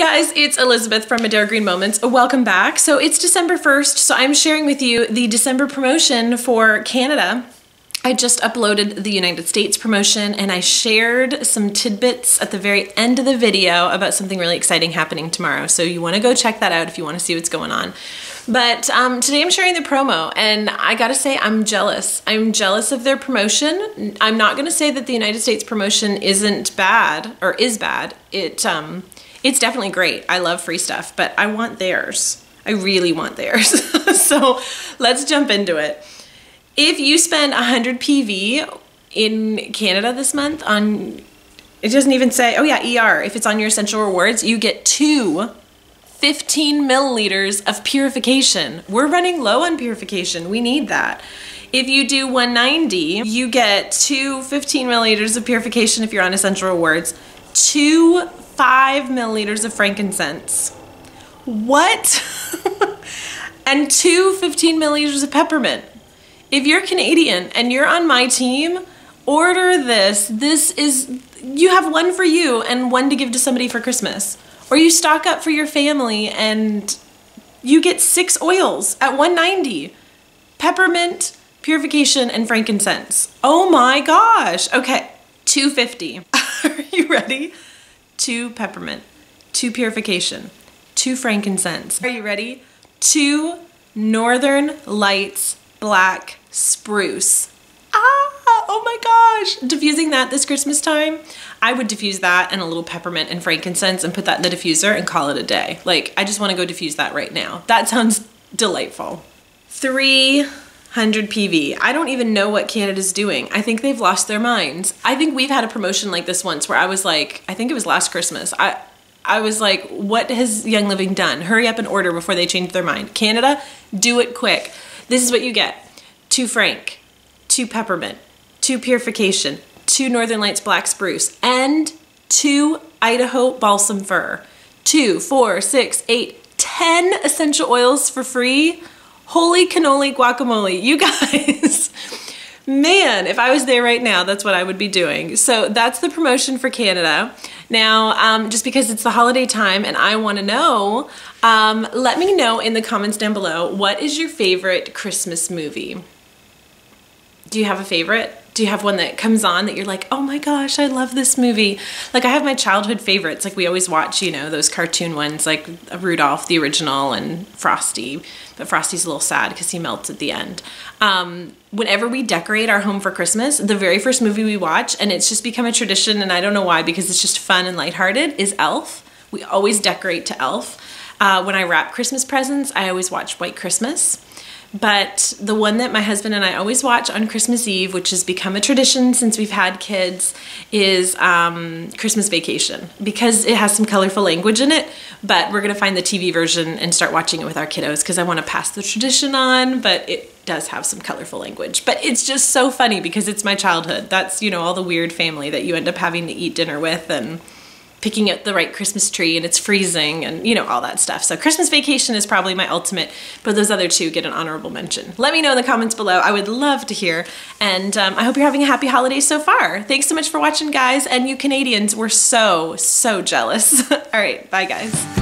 guys, it's Elizabeth from Medero Green Moments. Welcome back. So it's December 1st, so I'm sharing with you the December promotion for Canada. I just uploaded the United States promotion and I shared some tidbits at the very end of the video about something really exciting happening tomorrow. So you wanna go check that out if you wanna see what's going on. But um, today I'm sharing the promo and I gotta say I'm jealous. I'm jealous of their promotion. I'm not gonna say that the United States promotion isn't bad or is bad. It, um, it's definitely great. I love free stuff, but I want theirs. I really want theirs. so let's jump into it. If you spend 100 PV in Canada this month on, it doesn't even say, oh yeah, ER. If it's on your essential rewards, you get two 15 milliliters of purification. We're running low on purification. We need that. If you do 190, you get two 15 milliliters of purification if you're on essential rewards, two five milliliters of frankincense. What? and two 15 milliliters of peppermint. If you're Canadian and you're on my team, order this. This is, you have one for you and one to give to somebody for Christmas. Or you stock up for your family and you get six oils at 190. Peppermint, purification, and frankincense. Oh my gosh. Okay, 250. Are you ready? Two peppermint, two purification, two frankincense. Are you ready? Two Northern Lights black spruce. Ah, oh my gosh. Diffusing that this Christmas time, I would diffuse that and a little peppermint and frankincense and put that in the diffuser and call it a day. Like, I just wanna go diffuse that right now. That sounds delightful. Three 100 PV. I don't even know what Canada's doing. I think they've lost their minds. I think we've had a promotion like this once where I was like, I think it was last Christmas. I I was like, what has Young Living done? Hurry up and order before they change their mind. Canada, do it quick. This is what you get. Two Frank, two Peppermint, two Purification, two Northern Lights Black Spruce, and two Idaho Balsam Fir. Two, four, six, eight, ten essential oils for free Holy cannoli guacamole. You guys, man, if I was there right now, that's what I would be doing. So that's the promotion for Canada. Now, um, just because it's the holiday time and I wanna know, um, let me know in the comments down below, what is your favorite Christmas movie? Do you have a favorite? Do you have one that comes on that you're like, oh my gosh, I love this movie? Like I have my childhood favorites. Like we always watch, you know, those cartoon ones like Rudolph, the original, and Frosty. But Frosty's a little sad because he melts at the end. Um, whenever we decorate our home for Christmas, the very first movie we watch, and it's just become a tradition, and I don't know why, because it's just fun and lighthearted, is Elf. We always decorate to Elf. Uh, when I wrap Christmas presents, I always watch White Christmas. But the one that my husband and I always watch on Christmas Eve, which has become a tradition since we've had kids, is um, Christmas Vacation because it has some colorful language in it. But we're gonna find the TV version and start watching it with our kiddos because I want to pass the tradition on. But it does have some colorful language. But it's just so funny because it's my childhood. That's you know all the weird family that you end up having to eat dinner with and picking out the right Christmas tree and it's freezing and you know all that stuff. So Christmas Vacation is probably my ultimate, but those other two get an honorable mention. Let me know in the comments below. I would love to hear and um, I hope you're having a happy holiday so far. Thanks so much for watching guys and you Canadians, we're so, so jealous. all right, bye guys.